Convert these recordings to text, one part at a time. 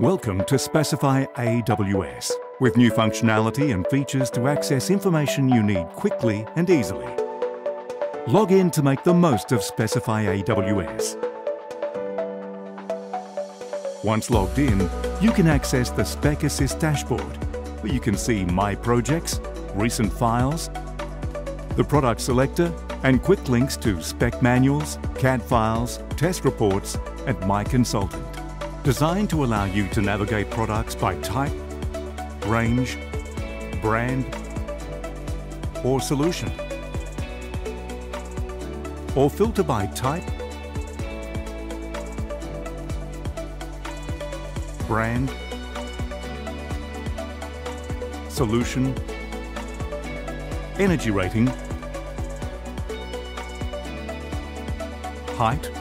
Welcome to Specify AWS, with new functionality and features to access information you need quickly and easily. Log in to make the most of Specify AWS. Once logged in, you can access the Spec Assist dashboard, where you can see My Projects, recent files, the product selector, and quick links to spec manuals, CAD files, test reports, and My Consultant designed to allow you to navigate products by type, range, brand, or solution. Or filter by type, brand, solution, energy rating, height,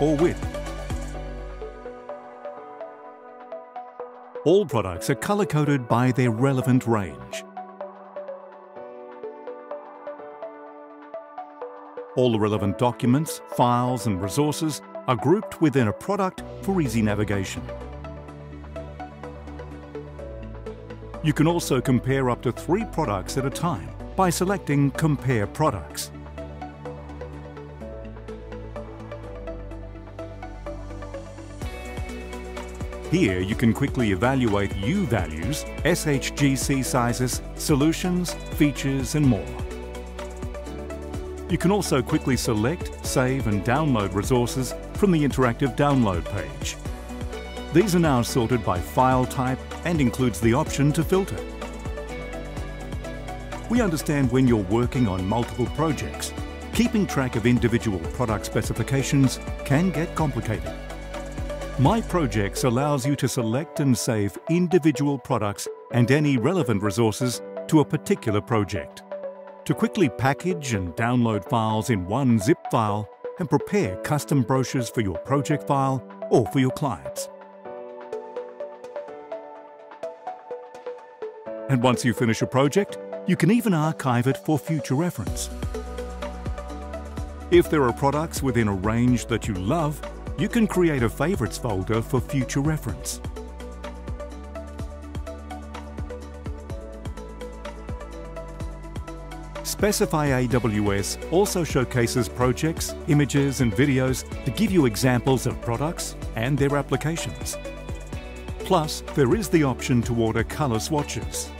or width. All products are color-coded by their relevant range. All the relevant documents, files and resources are grouped within a product for easy navigation. You can also compare up to three products at a time by selecting Compare Products. Here you can quickly evaluate U values, SHGC sizes, solutions, features and more. You can also quickly select, save and download resources from the interactive download page. These are now sorted by file type and includes the option to filter. We understand when you're working on multiple projects, keeping track of individual product specifications can get complicated. My Projects allows you to select and save individual products and any relevant resources to a particular project. To quickly package and download files in one zip file and prepare custom brochures for your project file or for your clients. And once you finish a project, you can even archive it for future reference. If there are products within a range that you love, you can create a Favorites folder for future reference. Specify AWS also showcases projects, images and videos to give you examples of products and their applications. Plus, there is the option to order colour swatches.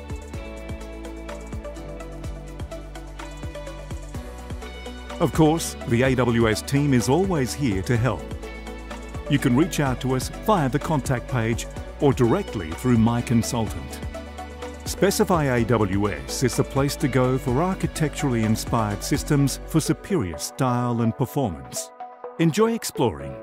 Of course, the AWS team is always here to help you can reach out to us via the contact page or directly through My Consultant. Specify AWS is the place to go for architecturally inspired systems for superior style and performance. Enjoy exploring